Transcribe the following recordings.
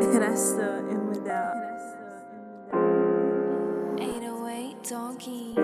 The in without. 808 Donkey.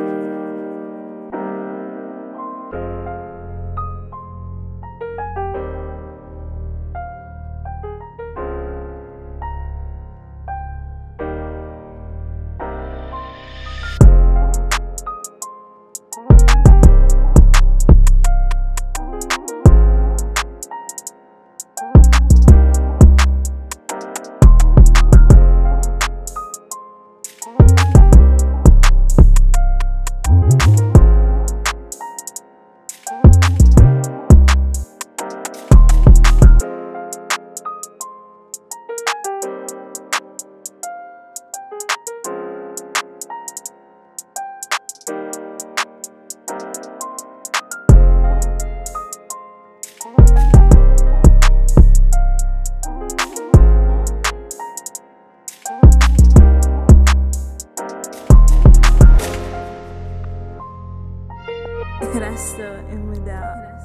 The in without.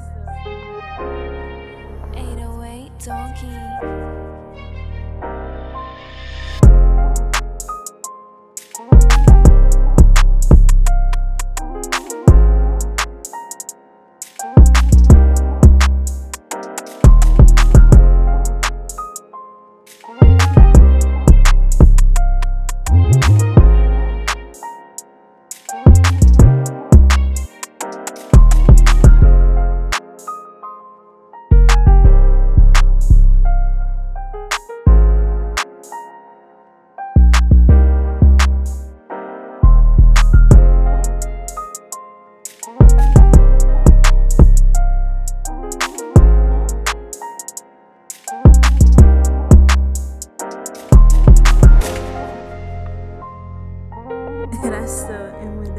808 Donkey. The in